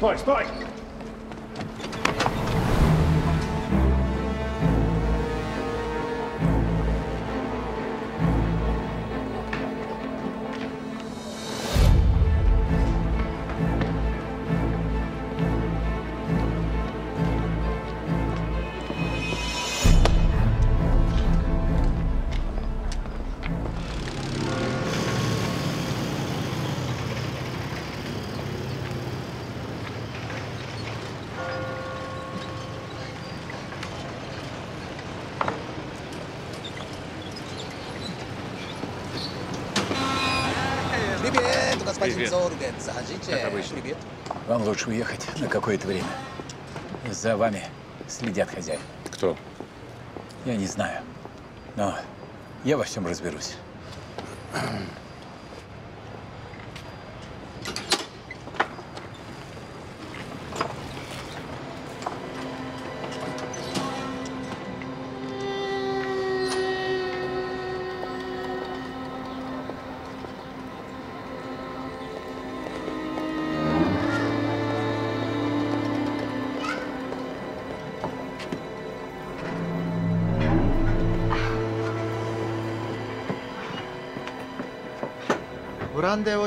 Spike, Spike! Заходите. Как обычно. Привет. Вам лучше уехать на какое-то время. За вами следят хозяин. Кто? Я не знаю. Но я во всем разберусь.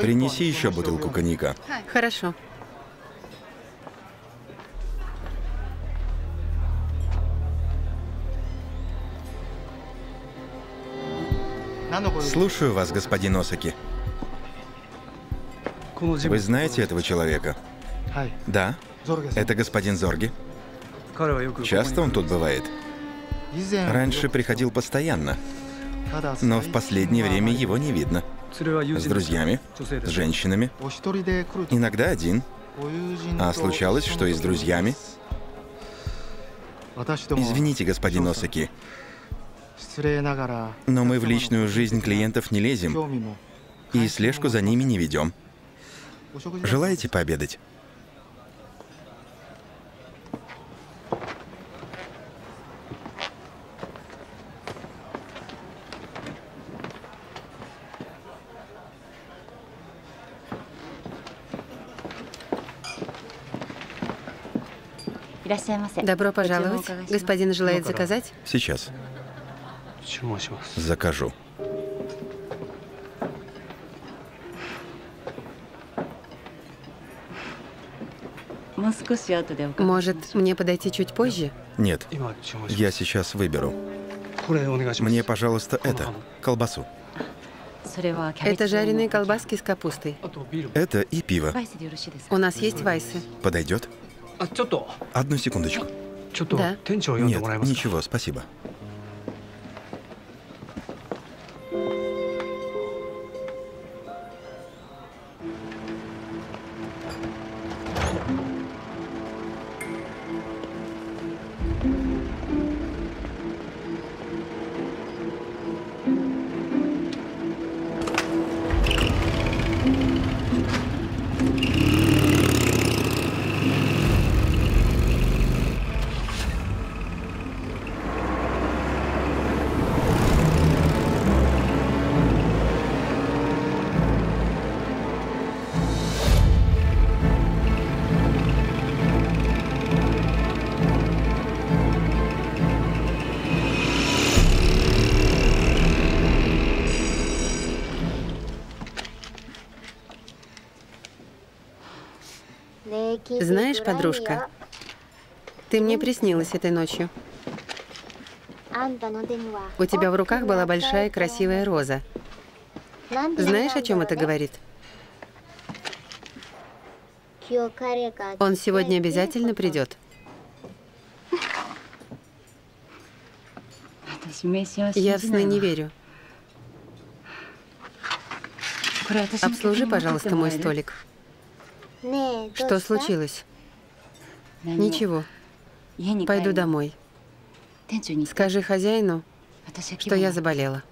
Принеси еще бутылку коньяка. Хорошо. Слушаю вас, господин Осаки. Вы знаете этого человека? Да. Это господин Зорги. Часто он тут бывает? Раньше приходил постоянно, но в последнее время его не видно. С друзьями, с женщинами, иногда один. А случалось, что и с друзьями. Извините, господин Осаки, но мы в личную жизнь клиентов не лезем и слежку за ними не ведем. Желаете пообедать? Добро пожаловать. Господин желает заказать? Сейчас. Закажу. Может, мне подойти чуть позже? Нет, я сейчас выберу. Мне, пожалуйста, это, колбасу. Это жареные колбаски с капустой. Это и пиво. У нас есть вайсы. Подойдет? Одну секундочку. Да. Нет, ничего, спасибо. Знаешь, подружка, ты мне приснилась этой ночью. У тебя в руках была большая красивая роза. Знаешь, о чем это говорит? Он сегодня обязательно придет. Я в сны не верю. Обслужи, пожалуйста, мой столик. Что случилось? Ничего. Пойду домой. Скажи хозяину, что я заболела.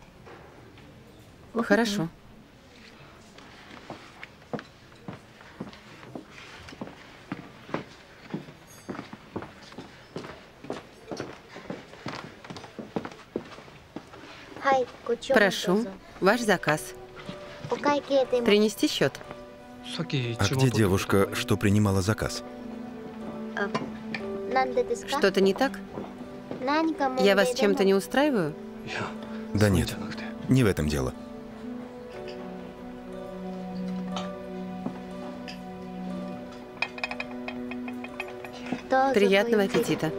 Хорошо. Прошу, ваш заказ. Принести счет. А где девушка, что принимала заказ? Что-то не так? Я вас чем-то не устраиваю? Да нет, не в этом дело. Приятного аппетита.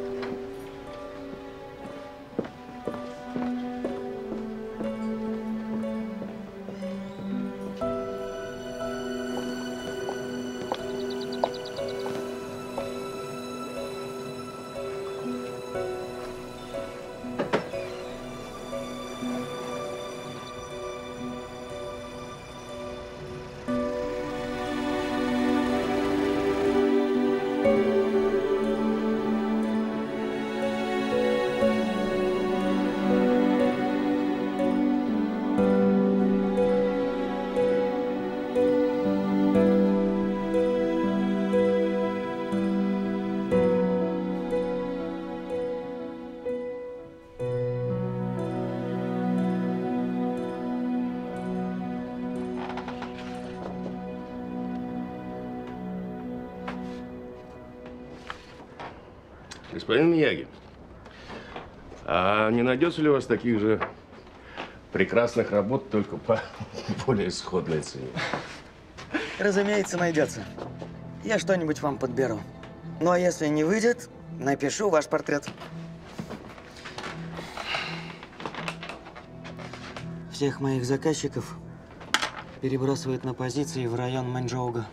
Господин Мияги, а не найдется ли у вас таких же прекрасных работ, только по более сходной цене? Разумеется, найдется. Я что-нибудь вам подберу. Ну а если не выйдет, напишу ваш портрет. Всех моих заказчиков перебрасывают на позиции в район Манчжоуга.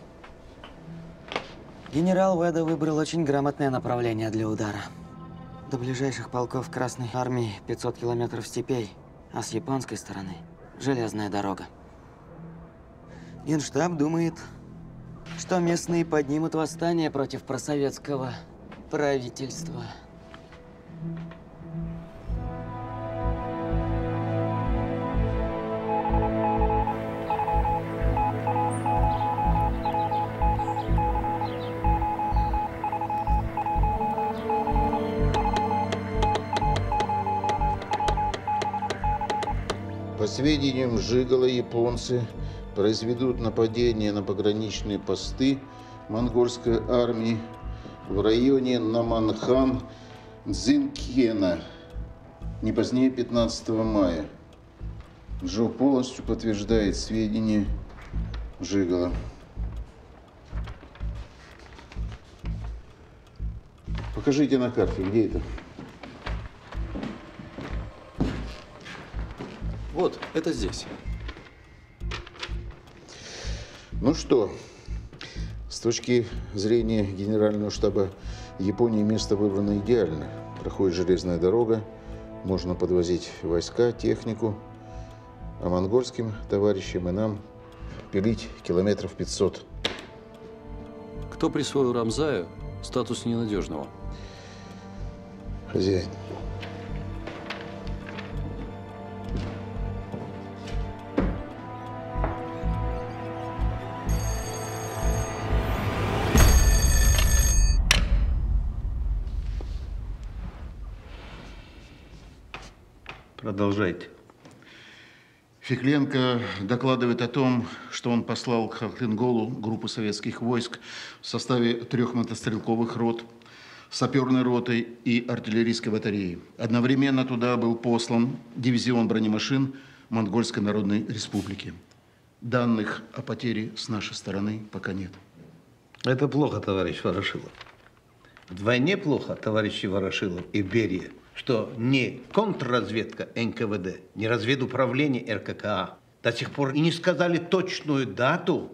Генерал Веда выбрал очень грамотное направление для удара. До ближайших полков Красной Армии 500 километров степей, а с японской стороны – железная дорога. Генштаб думает, что местные поднимут восстание против просоветского правительства. Сведениям Жигала, японцы произведут нападение на пограничные посты монгольской армии в районе Наманхан Дзинкена не позднее 15 мая. Джо полностью подтверждает сведения Жигала. Покажите на карте, где это? Вот, это здесь. Ну что, с точки зрения Генерального штаба Японии место выбрано идеально. Проходит железная дорога, можно подвозить войска, технику, а монгольским товарищам и нам пилить километров 500. Кто присвоил Рамзаю статус ненадежного? Хозяин. Фекленко докладывает о том, что он послал к Хахлинголу группу советских войск в составе трех мотострелковых рот, саперной роты и артиллерийской батареи. Одновременно туда был послан дивизион бронемашин Монгольской Народной Республики. Данных о потере с нашей стороны пока нет. Это плохо, товарищ Ворошилов. Вдвойне плохо, товарищи Ворошилов и Берия, что ни контрразведка НКВД, ни разведуправление РККА до сих пор и не сказали точную дату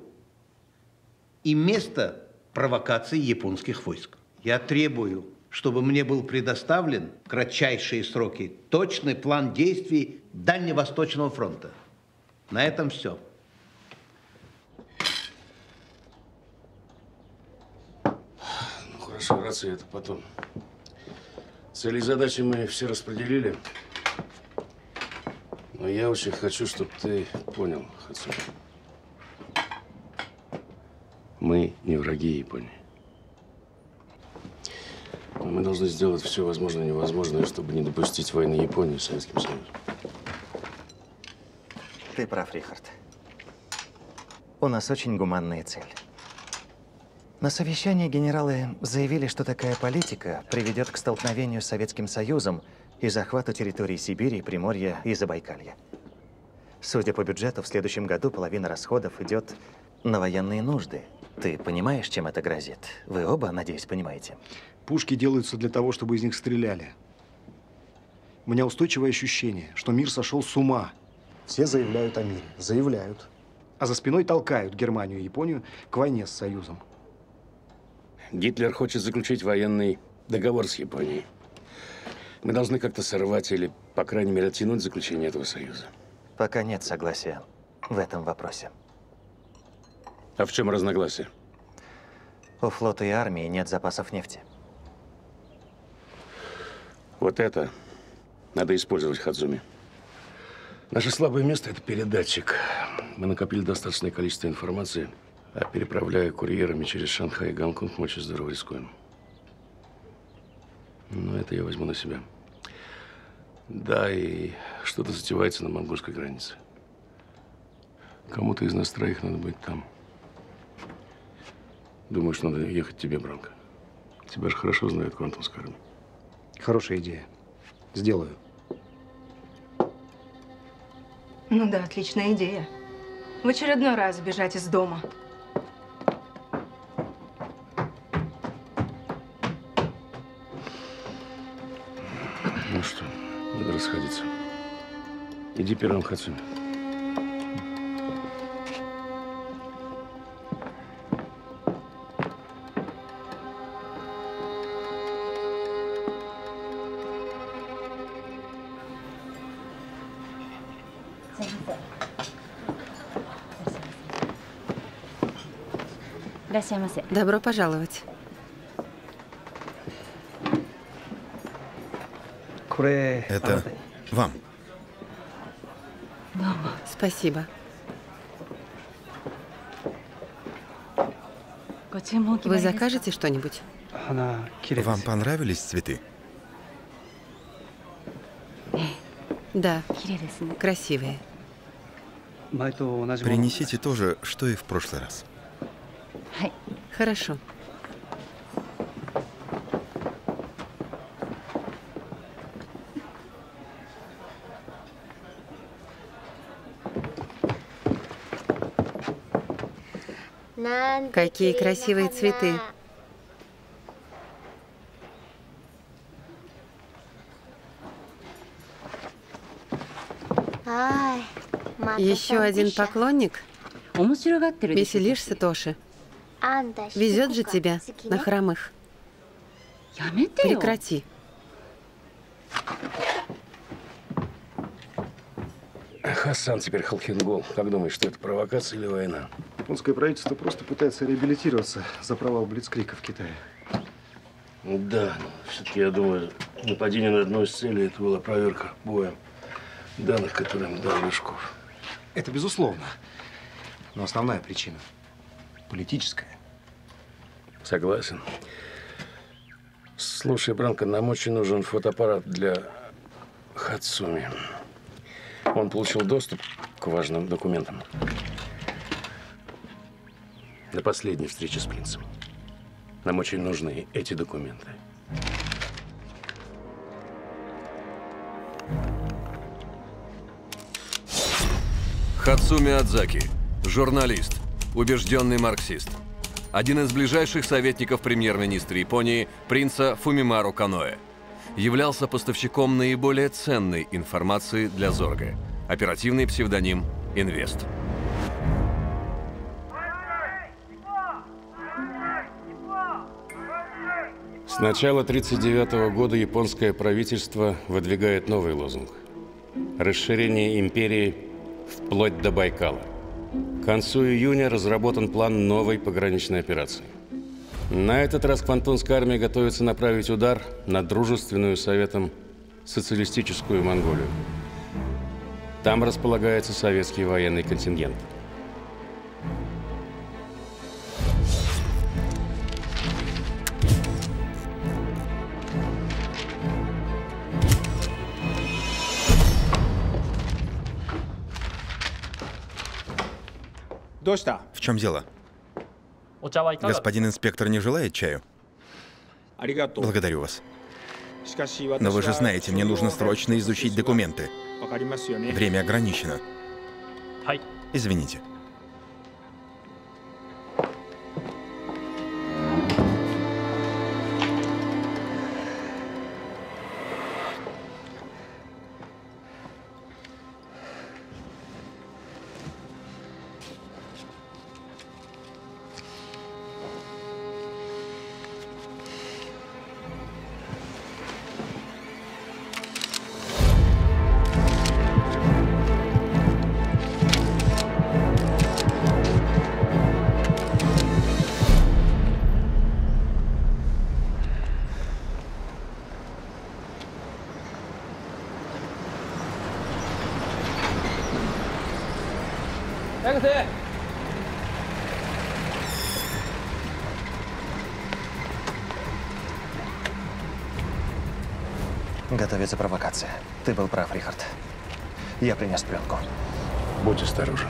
и место провокации японских войск. Я требую, чтобы мне был предоставлен в кратчайшие сроки точный план действий Дальневосточного фронта. На этом все. Ну хорошо, рация это потом. Цели и задачи мы все распределили. Но я очень хочу, чтобы ты понял, Хацур. Мы не враги Японии. Но мы должны сделать все возможное и невозможное, чтобы не допустить войны Японии с Советским Союзом. Ты прав, Рихард. У нас очень гуманная цель. На совещании генералы заявили, что такая политика приведет к столкновению с Советским Союзом и захвату территорий Сибири, Приморья и Забайкалья. Судя по бюджету, в следующем году половина расходов идет на военные нужды. Ты понимаешь, чем это грозит? Вы оба, надеюсь, понимаете? Пушки делаются для того, чтобы из них стреляли. У меня устойчивое ощущение, что мир сошел с ума. Все заявляют о мире. Заявляют. А за спиной толкают Германию и Японию к войне с Союзом. Гитлер хочет заключить военный договор с Японией. Мы должны как-то сорвать или, по крайней мере, оттянуть заключение этого союза. Пока нет согласия в этом вопросе. А в чем разногласие? У флота и армии нет запасов нефти. Вот это надо использовать Хадзуми. Наше слабое место – это передатчик. Мы накопили достаточное количество информации, а переправляя курьерами через Шанхай и Гонконг, мы очень здорово рискуем. Но это я возьму на себя. Да, и что-то затевается на монгольской границе. Кому-то из нас троих надо быть там. Думаешь, надо ехать тебе, Бранко? Тебя же хорошо знают Квантум Скарми. Хорошая идея. Сделаю. Ну да, отличная идея. В очередной раз бежать из дома. Иди первым, Хацуми. Добро пожаловать. Это вам. Спасибо. Вы закажете что-нибудь? Вам понравились цветы? Да, красивые. Принесите то же, что и в прошлый раз. Хорошо. Какие красивые цветы. Еще один поклонник? Веселишься, Тоши? Везет же тебя на хромых. Прекрати. Хасан теперь Халхингол. Как думаешь, что это провокация или война? Японское правительство просто пытается реабилитироваться за провал Блицкрика в Китае. Да, но все-таки я думаю, нападение на одну из целей это была проверка боем данных, которые им дал Лешков. Это безусловно. Но основная причина политическая. Согласен. Слушай, Бранко, нам очень нужен фотоаппарат для Хацуми. Он получил доступ к важным документам. На последней встрече с принцем. Нам очень нужны эти документы. Хацуми Адзаки, журналист, убежденный марксист. Один из ближайших советников премьер-министра Японии принца Фумимару Каноэ. Являлся поставщиком наиболее ценной информации для Зорга. Оперативный псевдоним «Инвест». С начала 1939 года японское правительство выдвигает новый лозунг. Расширение империи вплоть до Байкала. К концу июня разработан план новой пограничной операции. На этот раз Квантунская армия готовится направить удар на дружественную Советом социалистическую Монголию. Там располагается советский военный контингент. В чем дело? Господин инспектор не желает чаю? Благодарю вас. Но вы же знаете, мне нужно срочно изучить документы. Время ограничено. Извините. Готовится провокация. Ты был прав, Рихард. Я принес пленку. Будь осторожен.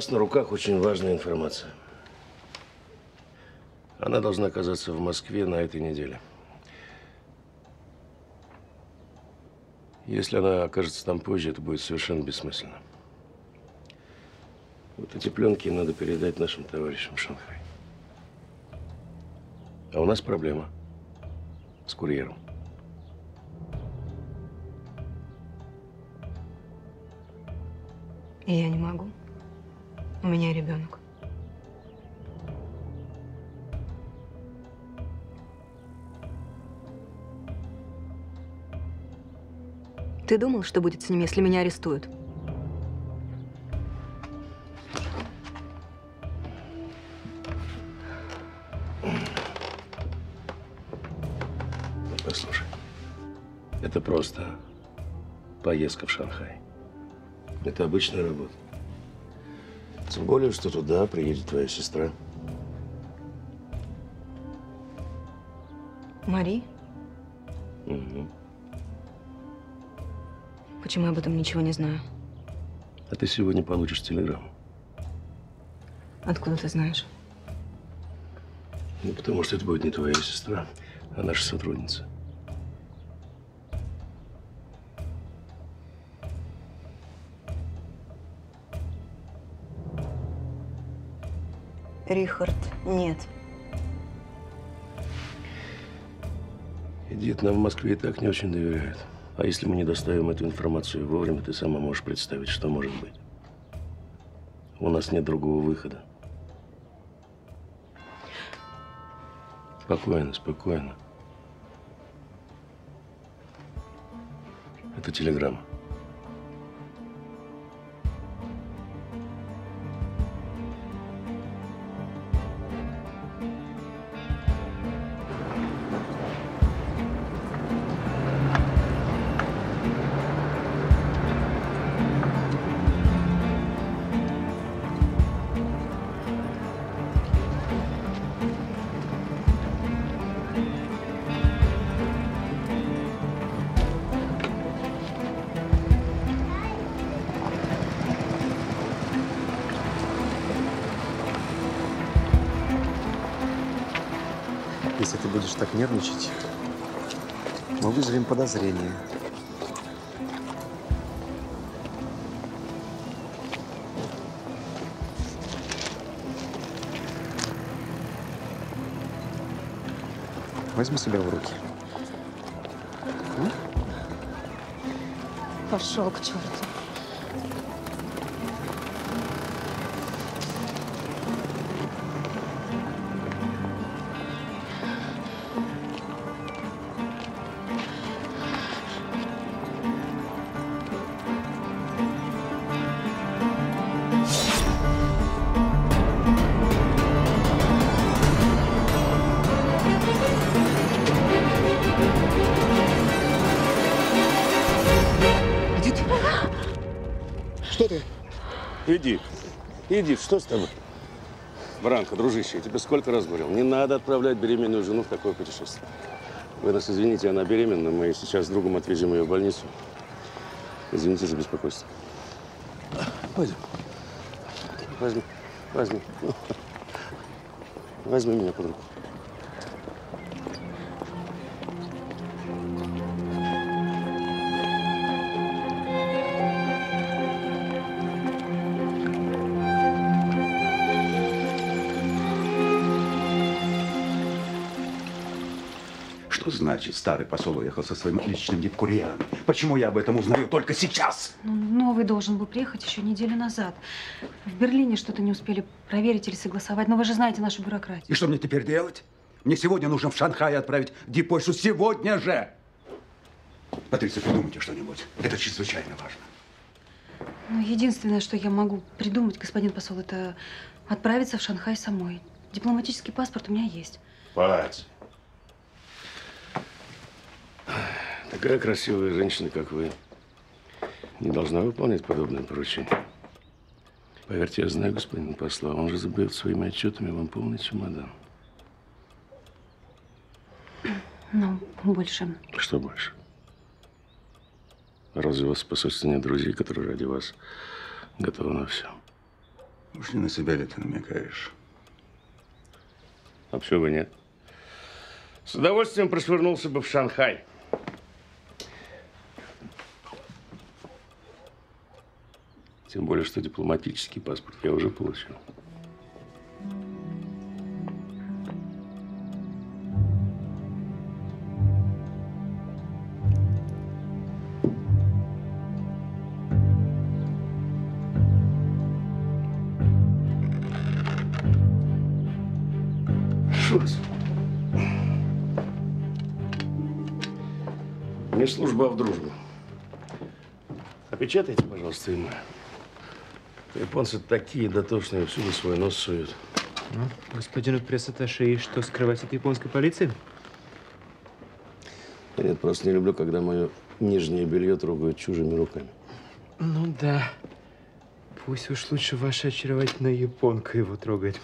Нас на руках очень важная информация. Она должна оказаться в Москве на этой неделе. Если она окажется там позже, это будет совершенно бессмысленно. Вот эти пленки надо передать нашим товарищам в Шанхай. А у нас проблема с курьером. И я не могу. У меня ребенок. Ты думал, что будет с ним, если меня арестуют? Послушай, это просто поездка в Шанхай. Это обычная работа. Тем более, что туда приедет твоя сестра. Мари? Угу. Почему я об этом ничего не знаю? А ты сегодня получишь телеграмму. Откуда ты знаешь? Ну, потому что это будет не твоя сестра, а наша сотрудница. Рихард, нет. Эдит, нам в Москве и так не очень доверяют. А если мы не доставим эту информацию вовремя, ты сама можешь представить, что может быть. У нас нет другого выхода. Спокойно, спокойно. Это телеграмма. Будешь так нервничать, мы вызовем подозрение. Возьми себя в руки. Пошел к черту. Иди, что с тобой? Бранко, дружище, я тебе сколько раз говорил, не надо отправлять беременную жену в такое путешествие. Вы нас извините, она беременна, мы сейчас с другом отвезем ее в больницу. Извините за беспокойство. Пойдем. Возьми, возьми. Возьми меня под руку. Значит старый посол уехал со своим личным дипкурьером? Почему я об этом узнаю только сейчас? Ну, новый должен был приехать еще неделю назад. В Берлине что-то не успели проверить или согласовать. Но вы же знаете нашу бюрократию. И что мне теперь делать? Мне сегодня нужно в Шанхай отправить дипойшу. Сегодня же! Патриция, придумайте что-нибудь. Это чрезвычайно важно. Ну, единственное, что я могу придумать, господин посол, это отправиться в Шанхай самой. Дипломатический паспорт у меня есть. Пать. Такая красивая женщина, как вы, не должна выполнять подобное поручение. Поверьте, я знаю господина посла. Он же забьет своими отчетами вам полный чемодан. Ну, больше. Что больше? Разве у вас посольстве нет друзей, которые ради вас готовы на все? Уж не на себя ли ты намекаешь? А почему бы нет? С удовольствием прошвырнулся бы в Шанхай. Тем более, что дипломатический паспорт я уже получил. Шуц. Не служба, в дружбу. Опечатайте, пожалуйста, ему. Японцы такие дотошные, всюду свой нос суют. Ну, господину пресс-атташе, и что скрывать от японской полиции? Да нет, просто не люблю, когда мое нижнее белье трогают чужими руками. Ну да. Пусть уж лучше ваша очаровательная японка его трогает.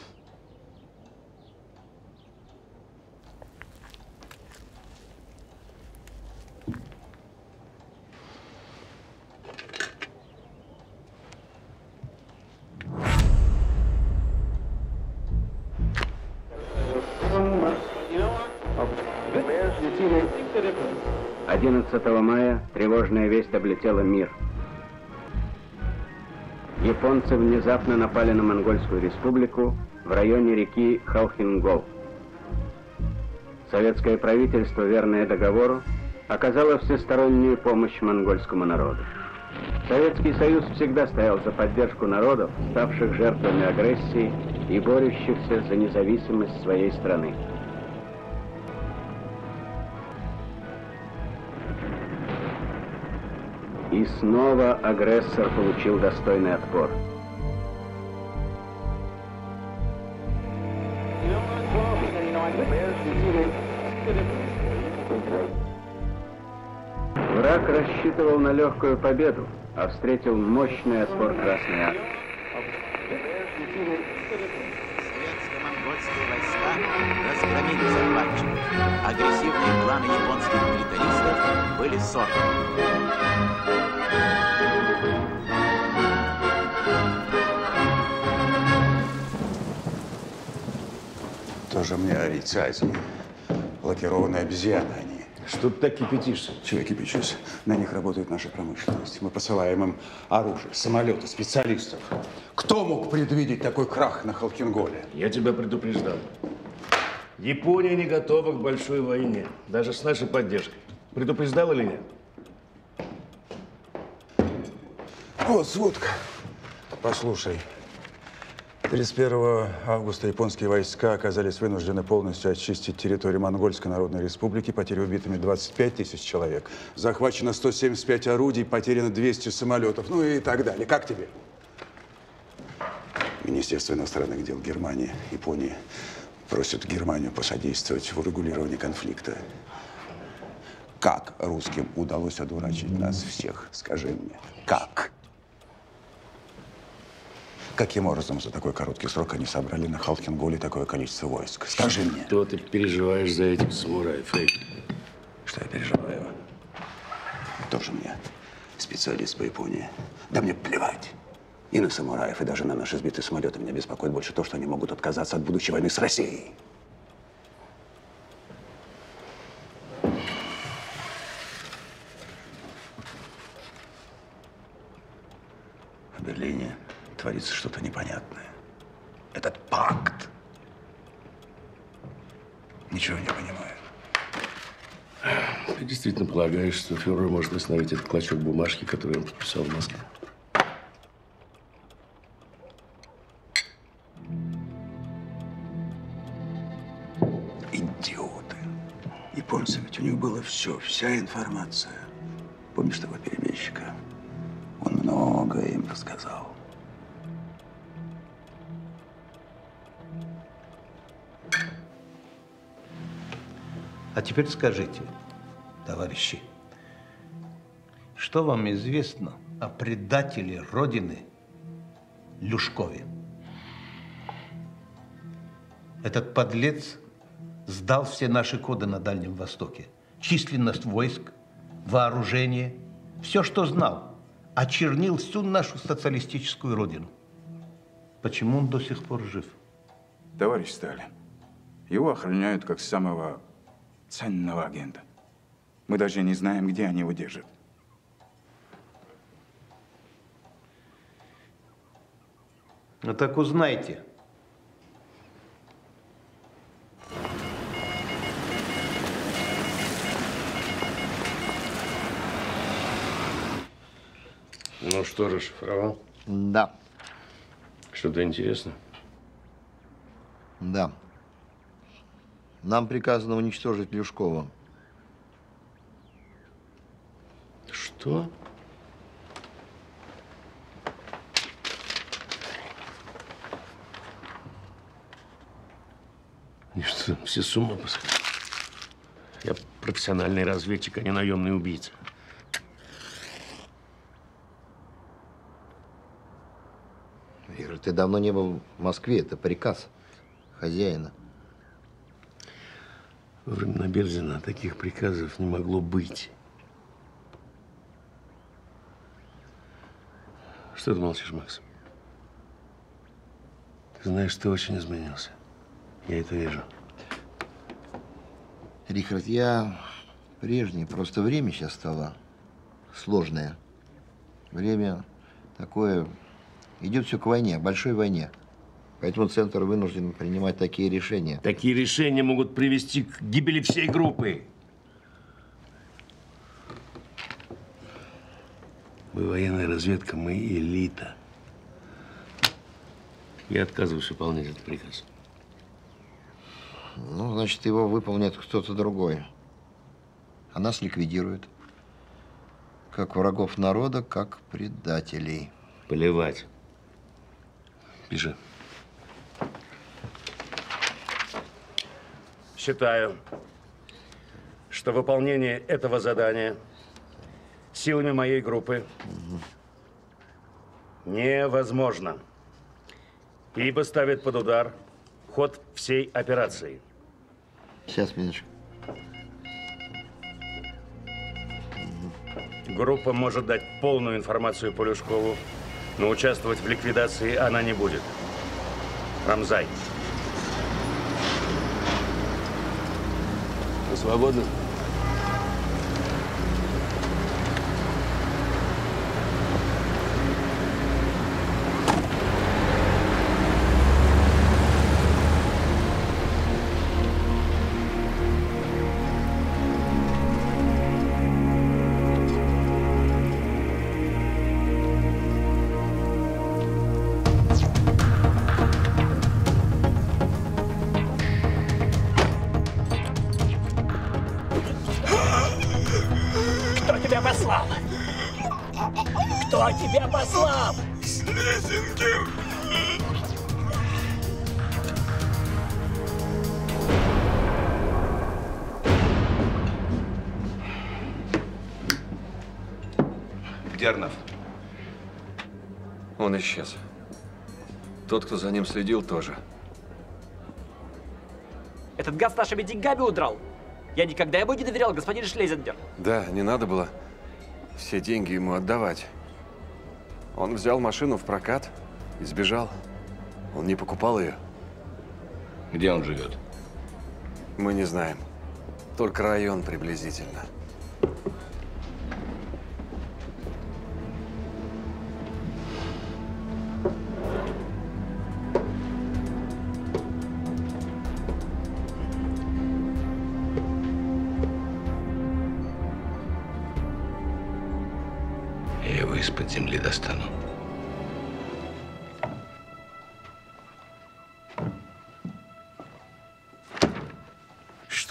Мая тревожная весть облетела мир. Японцы внезапно напали на Монгольскую республику в районе реки Хаухингол. Советское правительство, верное договору, оказало всестороннюю помощь монгольскому народу. Советский Союз всегда стоял за поддержку народов, ставших жертвами агрессии и борющихся за независимость своей страны. И снова агрессор получил достойный отпор. Враг рассчитывал на легкую победу, а встретил мощный отпор Красной Армии. Советско-монгольские войска разгромили захватчиков. Агрессивные планы японских милитаристов были сорваны. Тоже мне арийцайцы. Блокированные обезьяны они. Что ты так кипятишься? Чего я кипячусь? На них работает наша промышленность. Мы посылаем им оружие, самолеты, специалистов. Кто мог предвидеть такой крах на Халкинголе? Я тебя предупреждал. Япония не готова к большой войне, даже с нашей поддержкой. Предупреждал или нет? Вот сводка. Послушай. 31 августа японские войска оказались вынуждены полностью очистить территорию Монгольской Народной Республики. Потери убитыми 25 тысяч человек. Захвачено 175 орудий, потеряно 200 самолетов. Ну и так далее. Как тебе? Министерство иностранных дел Германии, Японии просят Германию посодействовать в урегулировании конфликта. Как русским удалось одурачить нас всех? Скажи мне. Как? Каким образом за такой короткий срок они собрали на Халкинголе такое количество войск? Скажи мне. Что ты переживаешь за этих самураев, эй? Что я переживаю? Тоже мне специалист по Японии. Да мне плевать. И на самураев, и даже на наши сбитые самолеты меня беспокоит больше то, что они могут отказаться от будущей войны с Россией. В Берлине творится что-то непонятное. Этот пакт. Ничего не понимаю. Ты действительно полагаешь, что фюрер может остановить этот клочок бумажки, который он подписал в Москве? Идиоты. Японцы, ведь у них было все, вся информация. Помнишь того перебежчика? Он многое им рассказал. А теперь скажите, товарищи, что вам известно о предателе Родины Люшкове? Этот подлец сдал все наши коды на Дальнем Востоке. Численность войск, вооружение, все, что знал. Очернил всю нашу социалистическую родину. Почему он до сих пор жив? Товарищ Сталин, его охраняют как самого ценного агента. Мы даже не знаем, где они его держат. Ну так узнайте. Ну что, расшифровал? Да. Что-то интересно? Да. Нам приказано уничтожить Люшкова. Что? Они что, все с ума посходили? Я профессиональный разведчик, а не наемный убийца. Ира, ты давно не был в Москве. Это приказ хозяина. Во времена Берзина таких приказов не могло быть. Что ты молчишь, Макс? Ты знаешь, ты очень изменился. Я это вижу. Рихард, я прежний. Просто время сейчас стало сложное. Время такое... Идет все к войне, большой войне. Поэтому Центр вынужден принимать такие решения. Такие решения могут привести к гибели всей группы. Мы военная разведка, мы элита. Я отказываюсь выполнять этот приказ. Ну, значит, его выполнит кто-то другой. А нас ликвидируют. Как врагов народа, как предателей. Плевать. Пиши. Считаю, что выполнение этого задания силами моей группы невозможно, ибо ставит под удар ход всей операции. Сейчас, минуточку. Группа может дать полную информацию по Люшкову, но участвовать в ликвидации она не будет. Рамзай. Вы Где Арнав? Он исчез. Тот, кто за ним следил, тоже. Этот гад с нашими деньгами удрал. Я никогда ему не доверял, господин Шлезингер. Да, не надо было все деньги ему отдавать. Он взял машину в прокат и сбежал. Он не покупал ее. Где он живет? Мы не знаем. Только район приблизительно.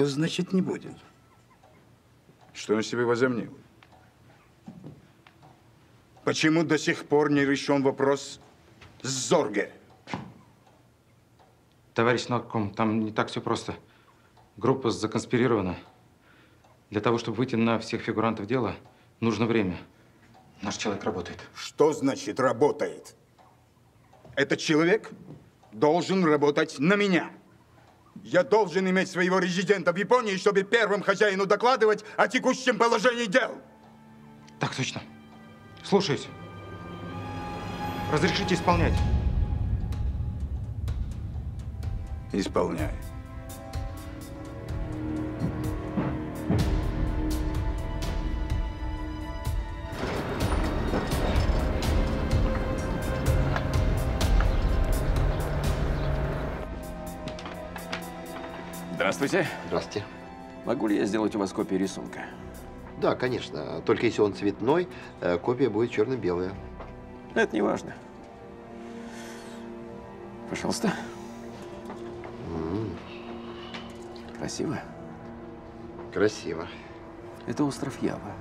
Что значит не будет? Что он себе возомнил? Почему до сих пор не решен вопрос с Зорге? Товарищ нарком, там не так все просто. Группа законспирирована. Для того, чтобы выйти на всех фигурантов дела, нужно время. Наш человек работает. Что значит работает? Этот человек должен работать на меня. Я должен иметь своего резидента в Японии, чтобы первым хозяину докладывать о текущем положении дел. Так точно. Слушаюсь. Разрешите исполнять. Исполняй. Здравствуйте. Здравствуйте. Могу ли я сделать у вас копию рисунка? Да, конечно. Только если он цветной, э, копия будет черно-белая. Это не важно. Пожалуйста. М, Красиво. Красиво. Это остров Ява.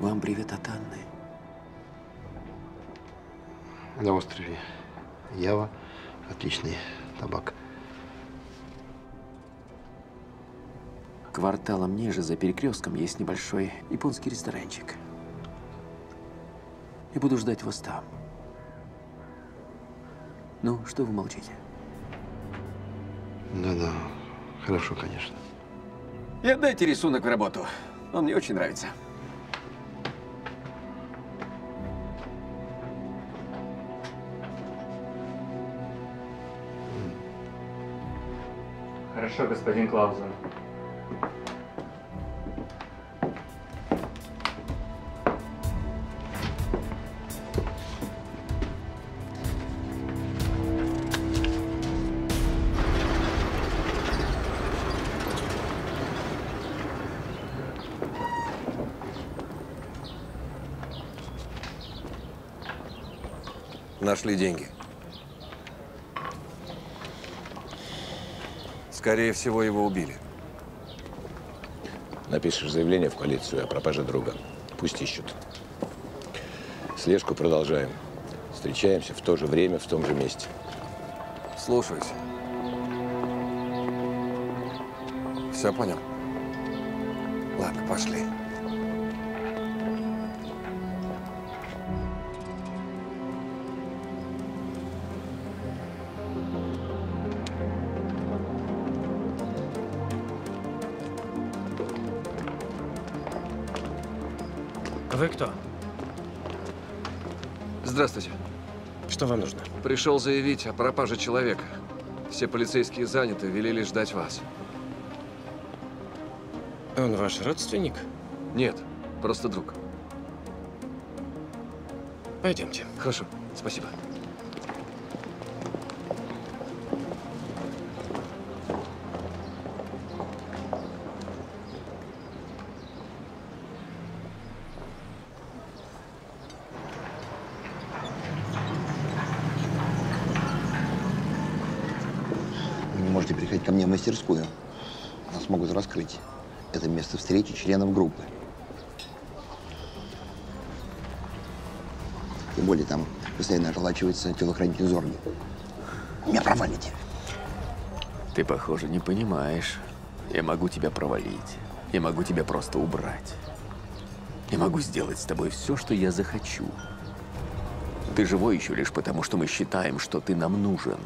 Вам привет от Анны. На острове Ява отличный табак. Кварталом ниже, за перекрестком, есть небольшой японский ресторанчик. Я буду ждать вас там. Ну, что вы молчите? Да-да, хорошо, конечно. И отдайте рисунок в работу. Он мне очень нравится. Хорошо, господин Клаузен. Нашли деньги. Скорее всего, его убили. Напишешь заявление в полицию о пропаже друга. Пусть ищут. Слежку продолжаем. Встречаемся в то же время, в том же месте. Слушаюсь. Все понял? Ладно, пошли. Пришел заявить о пропаже человека. Все полицейские заняты, велели ждать вас. Он ваш родственник? Нет, просто друг. Пойдемте. Хорошо, спасибо. Приходить ко мне в мастерскую. Нас могут раскрыть. Это место встречи членов группы. Тем более там постоянно оплачивается телохранитель Зорги. Меня провалите. Ты, похоже, не понимаешь. Я могу тебя провалить. Я могу тебя просто убрать. Я могу сделать с тобой все, что я захочу. Ты живой еще лишь потому, что мы считаем, что ты нам нужен.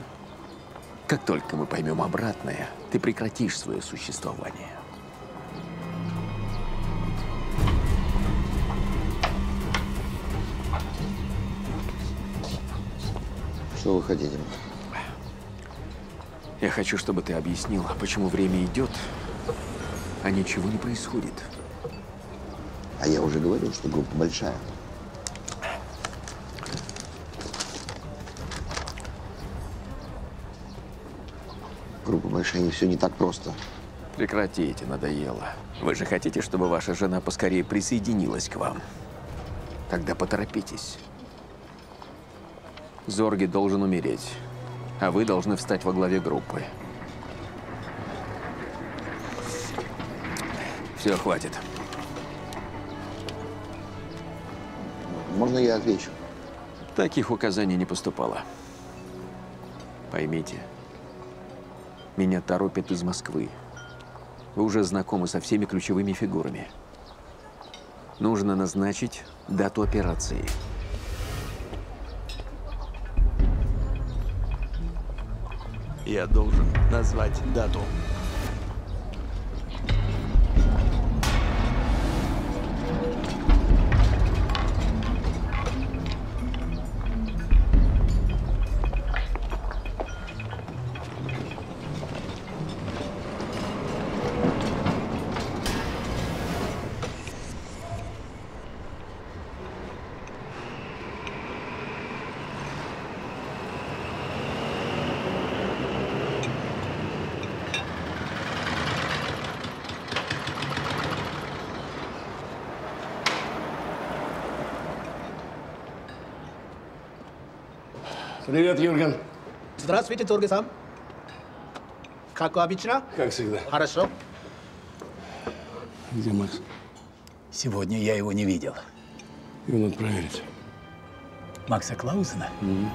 Как только мы поймем обратное, ты прекратишь свое существование. Что вы хотите? Я хочу, чтобы ты объяснил, почему время идет, а ничего не происходит. А я уже говорил, что группа большая. И все не так просто. Прекратите, надоело. Вы же хотите, чтобы ваша жена поскорее присоединилась к вам. Тогда поторопитесь. Зорги должен умереть, а вы должны встать во главе группы. Все, хватит. Можно я отвечу? Таких указаний не поступало. Поймите, меня торопят из Москвы. Вы уже знакомы со всеми ключевыми фигурами. Нужно назначить дату операции. Я должен назвать дату. Привет, Юрген. Здравствуйте, Торге-сан. Как обычно? Как всегда. Хорошо. Где Макс? Сегодня я его не видел. Его надо проверить. Макса Клаусена? Мгм.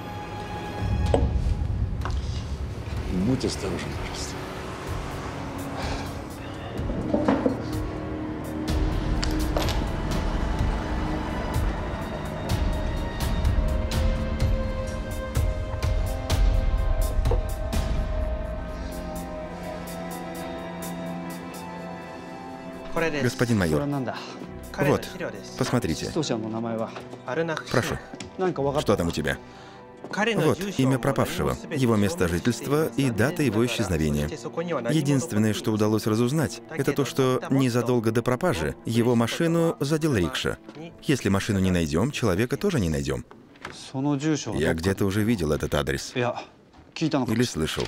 Будь осторожен, пожалуйста. Господин майор. Вот, посмотрите. Прошу. Что там у тебя? Вот, имя пропавшего, его место жительства и дата его исчезновения. Единственное, что удалось разузнать, это то, что незадолго до пропажи его машину задел рикша. Если машину не найдем, человека тоже не найдем. Я где-то уже видел этот адрес. Или слышал.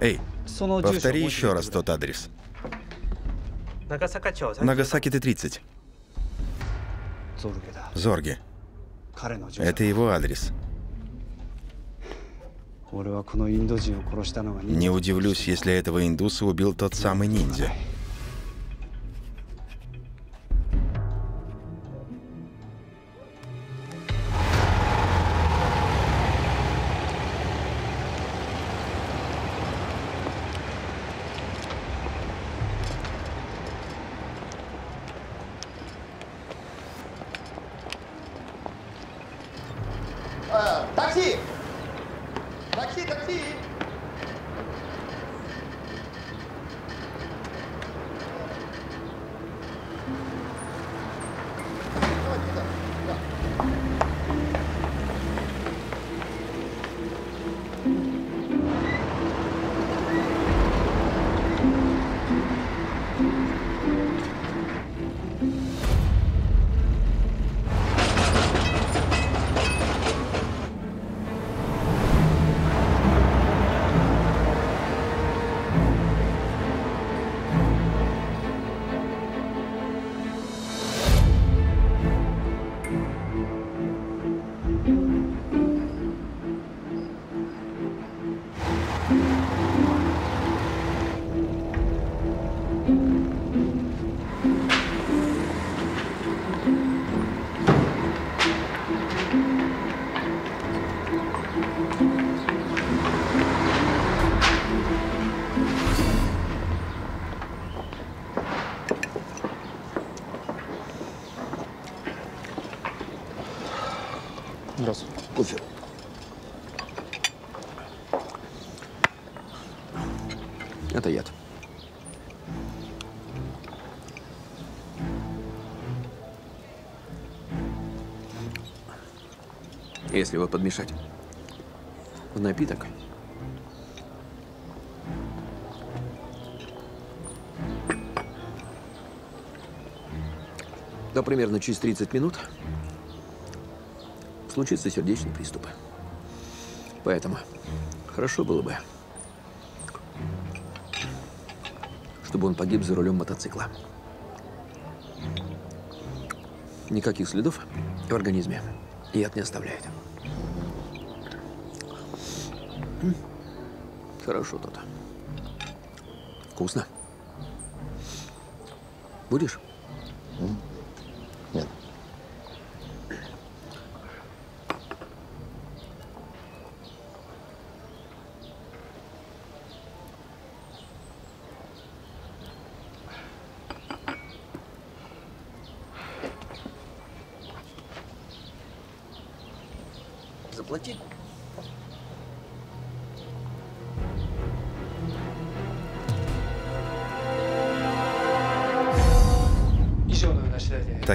Эй, повтори еще раз тот адрес. Нагасаки Т-30. Зорги. Это его адрес. Не удивлюсь, если этого индуса убил тот самый ниндзя. Если его подмешать в напиток, то примерно через 30 минут случится сердечный приступ. Поэтому хорошо было бы, чтобы он погиб за рулем мотоцикла. Никаких следов в организме яд не оставляет. Хорошо тут. Вкусно. Будешь?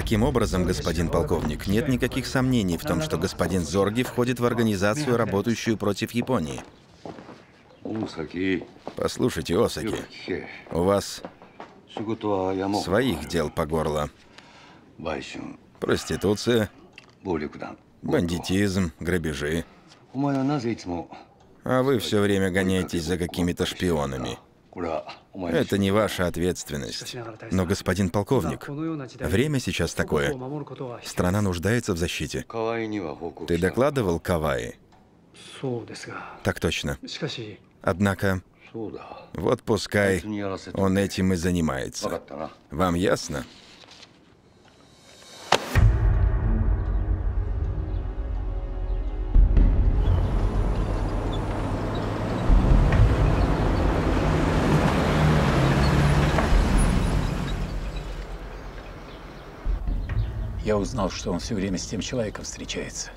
Таким образом, господин полковник, нет никаких сомнений в том, что господин Зорги входит в организацию, работающую против Японии. Послушайте, Осаки, у вас своих дел по горло. Проституция, бандитизм, грабежи. А вы все время гоняетесь за какими-то шпионами. Это не ваша ответственность. Но, господин полковник, время сейчас такое. Страна нуждается в защите. Ты докладывал Каваи? Так точно. Однако, вот пускай он этим и занимается. Вам ясно? Я узнал, что он все время с тем человеком встречается.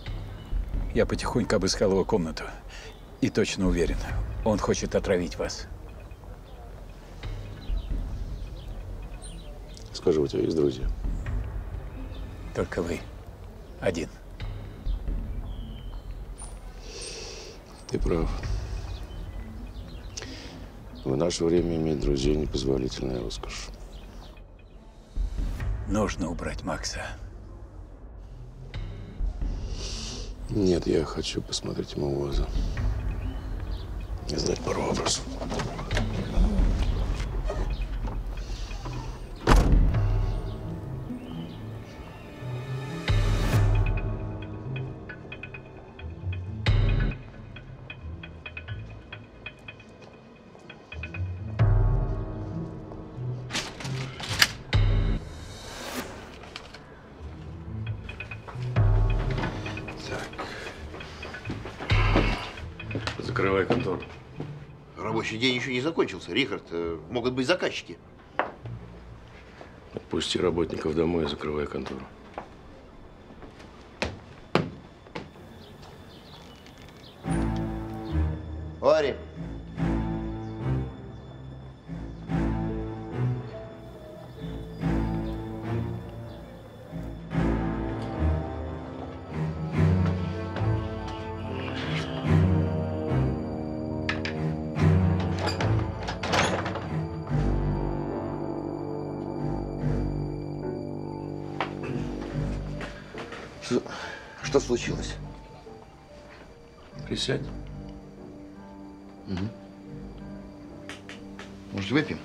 Я потихоньку обыскал его комнату. И точно уверен, он хочет отравить вас. Скажи, у тебя есть друзья? Только вы. Один. Ты прав. В наше время иметь друзей непозволительная роскошь. Нужно убрать Макса. Нет, я хочу посмотреть ему в глаза. И задать пару вопросов. Рабочий день еще не закончился. Рихард, э, могут быть заказчики. Отпусти работников домой и закрывай контору. Ори. Случилось? Присядь. Мгм. Может, выпьем?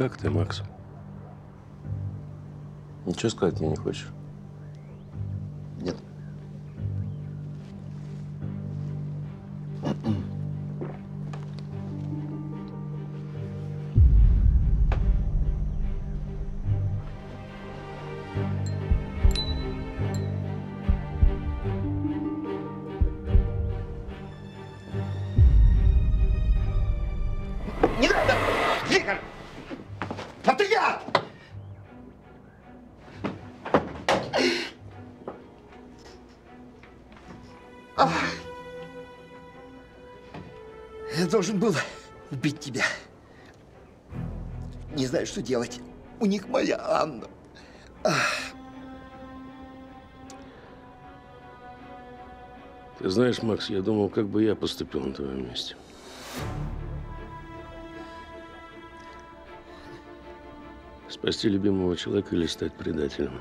Как ты, Макс? Ничего сказать мне не хочешь? Что делать. У них моя Анна. Ах. Ты знаешь, Макс, я думал, как бы я поступил на твоем месте. Спасти любимого человека или стать предателем?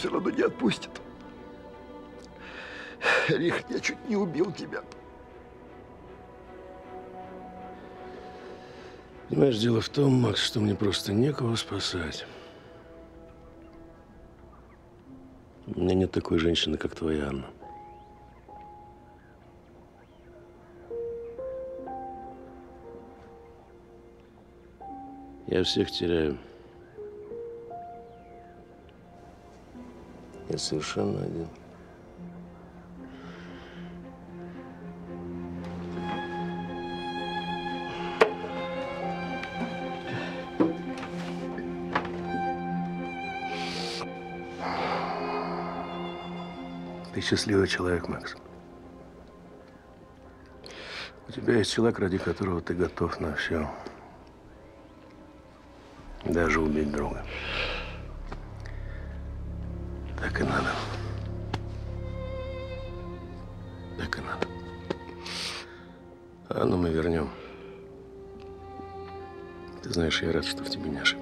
Все равно не отпустят. Рих, я чуть не убил тебя. Понимаешь, дело в том, Макс, что мне просто некого спасать. У меня нет такой женщины, как твоя Анна. Я всех теряю. Я совершенно один. Ты счастливый человек, Макс. У тебя есть человек, ради которого ты готов на все. Даже убить друга. Я рад, что в тебе не ошибся.